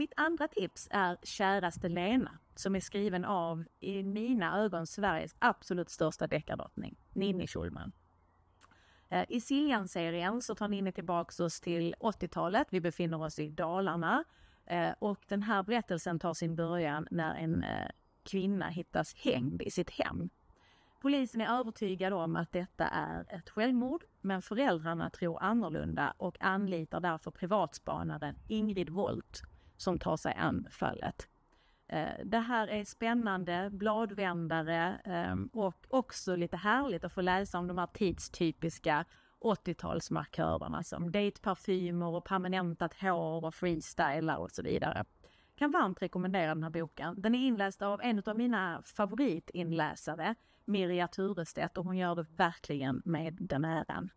mitt andra tips är Käraste Lena som är skriven av, i mina ögon, Sveriges absolut största deckardrottning, Ninni Schulman. Eh, I Siljan-serien så tar Ninni tillbaks oss till 80-talet. Vi befinner oss i Dalarna eh, och den här berättelsen tar sin början när en eh, kvinna hittas hängd i sitt hem. Polisen är övertygad om att detta är ett självmord, men föräldrarna tror annorlunda och anlitar därför privatspanaren Ingrid Wolt som tar sig an fallet. Eh, det här är spännande, bladvändare ehm, och också lite härligt att få läsa om de här tidstypiska 80-talsmarkörerna som dateparfymer och permanentat hår och freestylar och så vidare. Kan varmt rekommendera den här boken. Den är inläst av en av mina favoritinläsare, Mirja Turestedt och hon gör det verkligen med den äran.